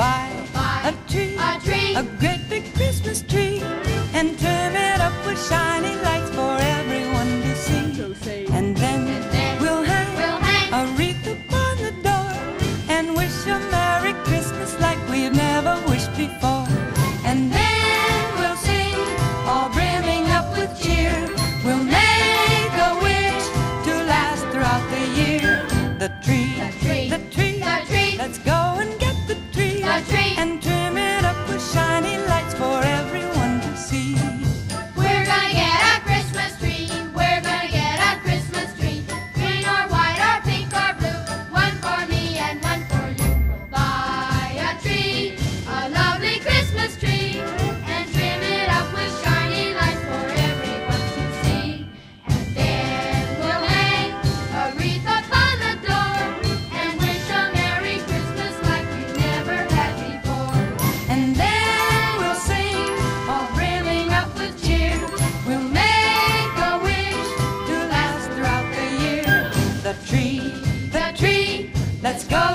buy, buy a, tree, a tree, a great big Christmas tree, and turn it up with shining lights. Let's go